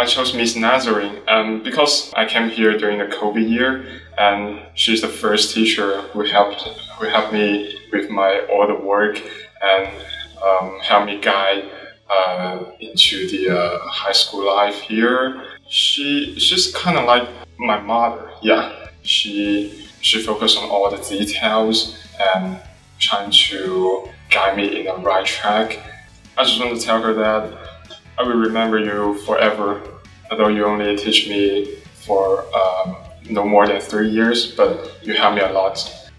I chose Miss Nazarene um, because I came here during the COVID year, and she's the first teacher who helped who helped me with my all the work and um, helped me guide uh, into the uh, high school life here. She she's kind of like my mother. Yeah, she she focused on all the details and trying to guide me in the right track. I just want to tell her that I will remember you forever, although you only teach me for um, no more than three years, but you helped me a lot.